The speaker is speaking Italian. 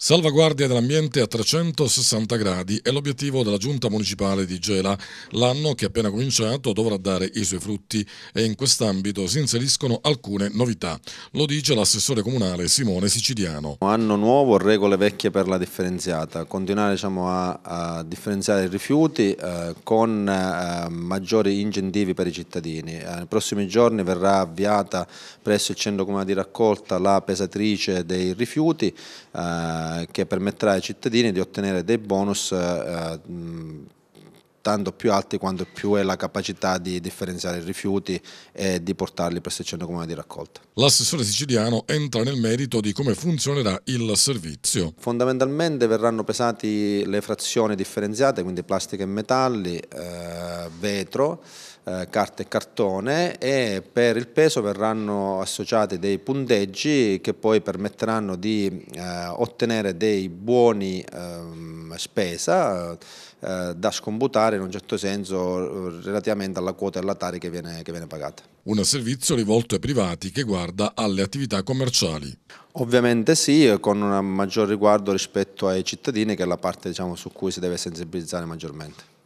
Salvaguardia dell'ambiente a 360 gradi è l'obiettivo della giunta municipale di Gela. L'anno che è appena cominciato dovrà dare i suoi frutti e in quest'ambito si inseriscono alcune novità. Lo dice l'assessore comunale Simone Siciliano. Anno nuovo, regole vecchie per la differenziata. Continuare diciamo, a, a, differenziare i rifiuti eh, con eh, maggiori incentivi per i cittadini. Eh, nei prossimi giorni verrà avviata presso il centro comunale di raccolta la pesatrice dei rifiuti eh, che permetterà ai cittadini di ottenere dei bonus eh, tanto più alti quanto più è la capacità di differenziare i rifiuti e di portarli presso il centro comunale di raccolta. L'assessore siciliano entra nel merito di come funzionerà il servizio. Fondamentalmente verranno pesati le frazioni differenziate, quindi plastica e metalli, eh, vetro, eh, carta e cartone e per il peso verranno associati dei punteggi che poi permetteranno di eh, ottenere dei buoni ehm, spesa eh, da scomputare in un certo senso relativamente alla quota alla Tari che viene, che viene pagata. Un servizio rivolto ai privati che guarda alle attività commerciali. Ovviamente sì, con un maggior riguardo rispetto ai cittadini che è la parte diciamo, su cui si deve sensibilizzare maggiormente.